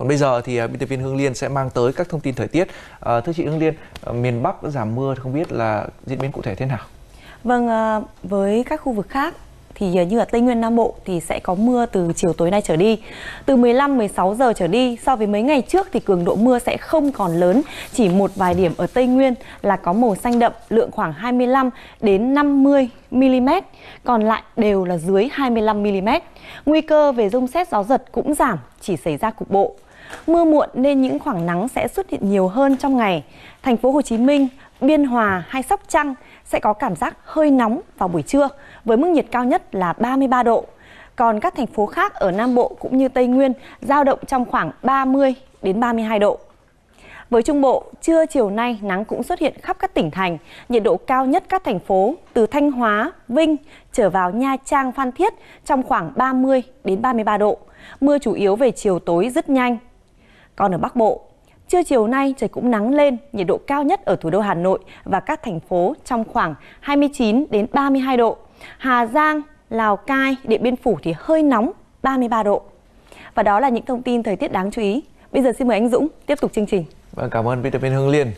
Còn bây giờ thì ờ, biên tập viên Hương Liên sẽ mang tới các thông tin thời tiết. À, thưa chị Hương Liên, ờ, miền Bắc giảm mưa không biết là diễn biến cụ thể thế nào? Vâng, với các khu vực khác thì à, như ở Tây Nguyên Nam Bộ thì sẽ có mưa từ chiều tối nay trở đi. Từ 15 16 giờ trở đi so với mấy ngày trước thì cường độ mưa sẽ không còn lớn, chỉ một vài điểm ở Tây Nguyên là có màu xanh đậm, lượng khoảng 25 đến 50 mm, còn lại đều là dưới 25 mm. Nguy cơ về rông xét gió giật cũng giảm, chỉ xảy ra cục bộ. Mưa muộn nên những khoảng nắng sẽ xuất hiện nhiều hơn trong ngày. Thành phố Hồ Chí Minh, Biên Hòa hay Sóc Trăng sẽ có cảm giác hơi nóng vào buổi trưa với mức nhiệt cao nhất là 33 độ. Còn các thành phố khác ở Nam Bộ cũng như Tây Nguyên giao động trong khoảng 30 đến 32 độ. Với Trung Bộ, trưa chiều nay nắng cũng xuất hiện khắp các tỉnh thành, nhiệt độ cao nhất các thành phố từ Thanh Hóa, Vinh trở vào Nha Trang, Phan Thiết trong khoảng 30 đến 33 độ. Mưa chủ yếu về chiều tối rất nhanh. Còn ở Bắc Bộ, Trưa chiều nay trời cũng nắng lên, nhiệt độ cao nhất ở thủ đô Hà Nội và các thành phố trong khoảng 29 đến 32 độ. Hà Giang, Lào Cai, Điện Biên Phủ thì hơi nóng, 33 độ. Và đó là những thông tin thời tiết đáng chú ý. Bây giờ xin mời anh Dũng tiếp tục chương trình. Vâng, cảm ơn biên tập viên Hương Liên.